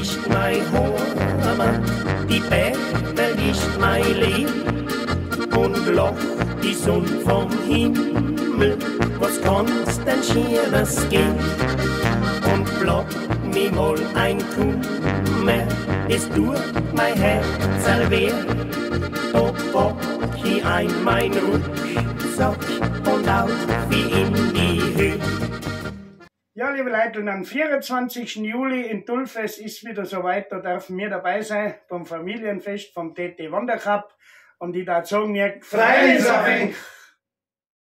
Ist mein Heimat, die Bärbel ist mein Leben. Und Loch die Sonne vom Himmel, was kann's denn Schieres gehen? Und block mir mal ein Kummer, es tut mein Herz weh. Da bock ich ein mein Rucksack und auf wie in die liebe Leute, und am 24. Juli in Dulfes ist wieder soweit, da dürfen wir dabei sein beim Familienfest vom TT Wandercup. Und ich da sagen mir, Freilich,